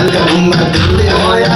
कल उम्र दिल आया